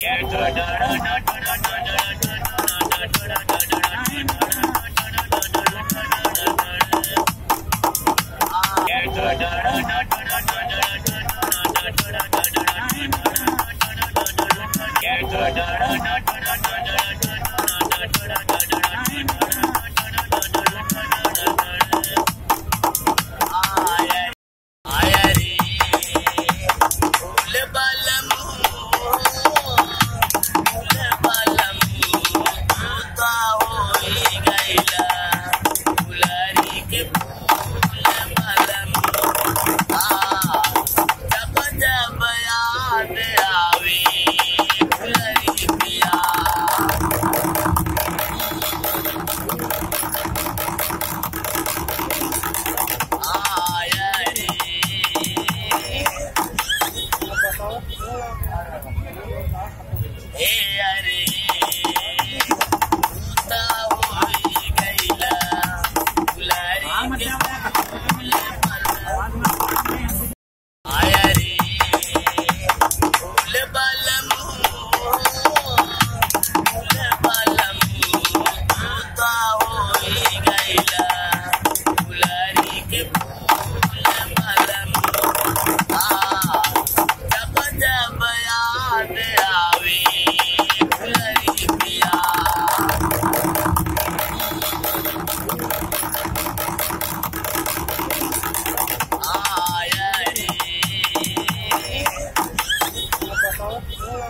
da da da da da Yeah.